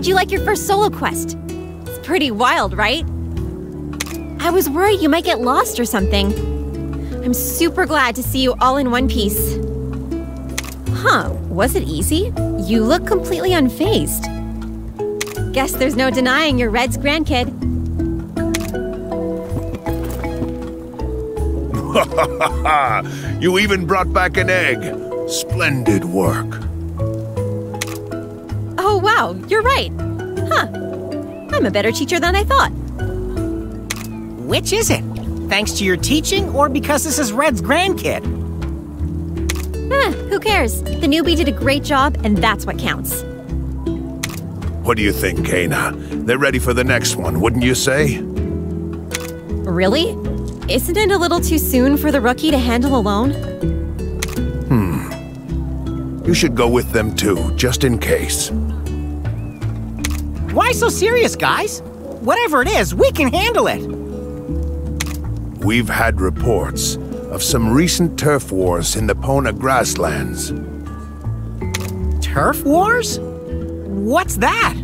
How'd you like your first solo quest? It's pretty wild, right? I was worried you might get lost or something. I'm super glad to see you all in one piece. Huh, was it easy? You look completely unfazed. Guess there's no denying you're Red's grandkid. you even brought back an egg. Splendid work. Oh, wow, you're right. Huh. I'm a better teacher than I thought. Which is it? Thanks to your teaching or because this is Red's grandkid? Eh, who cares? The newbie did a great job, and that's what counts. What do you think, Kayna? They're ready for the next one, wouldn't you say? Really? Isn't it a little too soon for the rookie to handle alone? Hmm. You should go with them too, just in case. Why so serious, guys? Whatever it is, we can handle it. We've had reports of some recent turf wars in the Pona grasslands. Turf wars? What's that?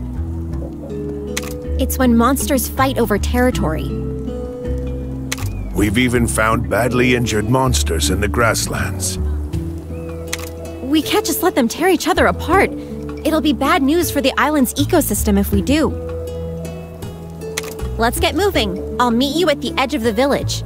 It's when monsters fight over territory. We've even found badly injured monsters in the grasslands. We can't just let them tear each other apart. It'll be bad news for the island's ecosystem if we do. Let's get moving. I'll meet you at the edge of the village.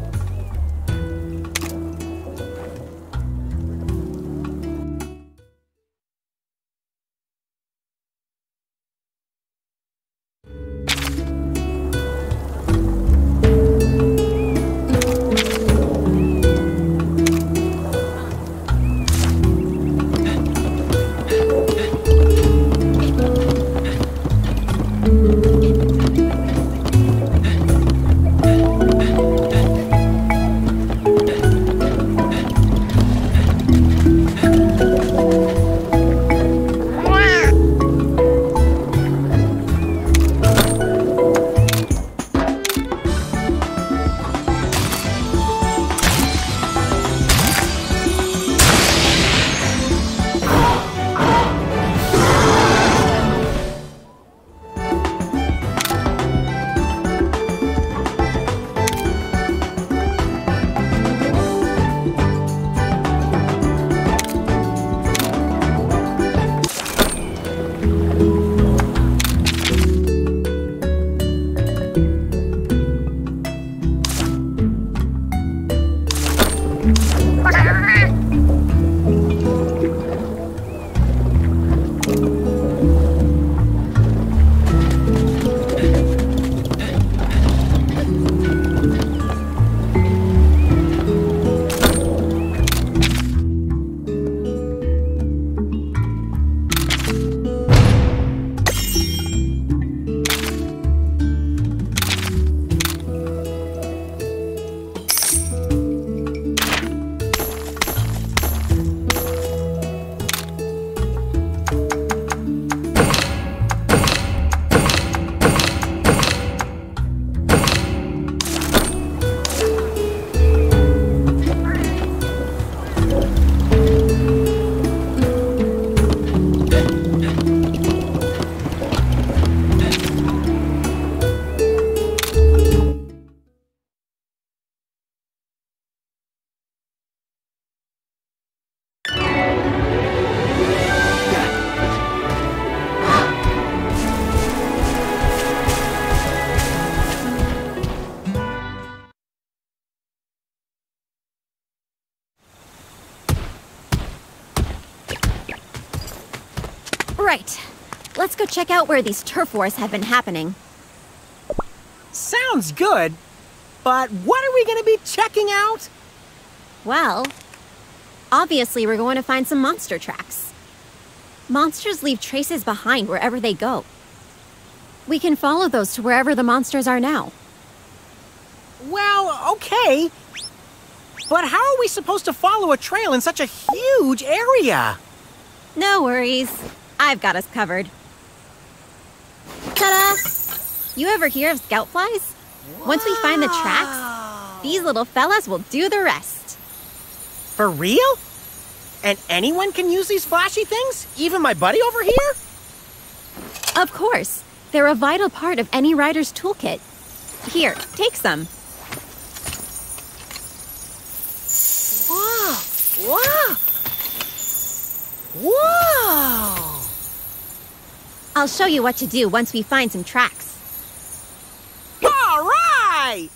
Go check out where these turf wars have been happening. Sounds good, but what are we gonna be checking out? Well, obviously we're going to find some monster tracks. Monsters leave traces behind wherever they go. We can follow those to wherever the monsters are now. Well, okay. But how are we supposed to follow a trail in such a huge area? No worries. I've got us covered. Ta-da! You ever hear of scout flies? Once we find the tracks, these little fellas will do the rest. For real? And anyone can use these flashy things? Even my buddy over here? Of course. They're a vital part of any rider's toolkit. Here, take some. Whoa! Whoa! Whoa! I'll show you what to do once we find some tracks. All right!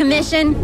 Commission.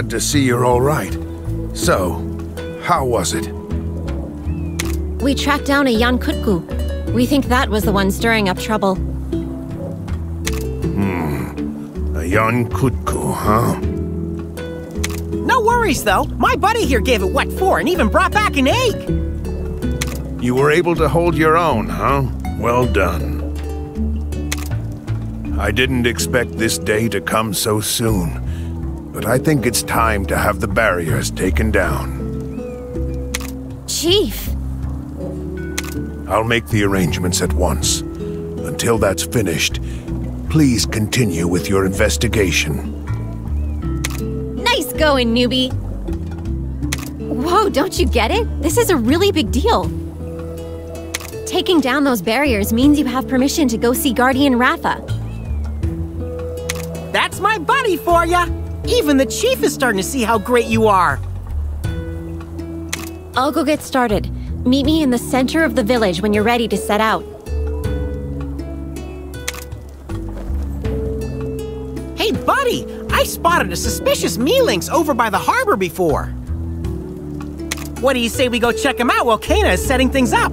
Glad to see you're all right. So, how was it? We tracked down a Yian Kut-Ku. We think that was the one stirring up trouble. Hmm. A Yian Kut-Ku, huh? No worries, though. My buddy here gave it what for and even brought back an egg. You were able to hold your own, huh? Well done. I didn't expect this day to come so soon, but I think it's time to have the barriers taken down. Chief! I'll make the arrangements at once. Until that's finished, please continue with your investigation. Nice going, newbie! Whoa, don't you get it? This is a really big deal. Taking down those barriers means you have permission to go see Guardian Ratha. That's my buddy for ya. Even the chief is starting to see how great you are. I'll go get started. Meet me in the center of the village when you're ready to set out. Hey, buddy, I spotted a suspicious Melynx over by the harbor before. What do you say we go check him out while Kayna is setting things up?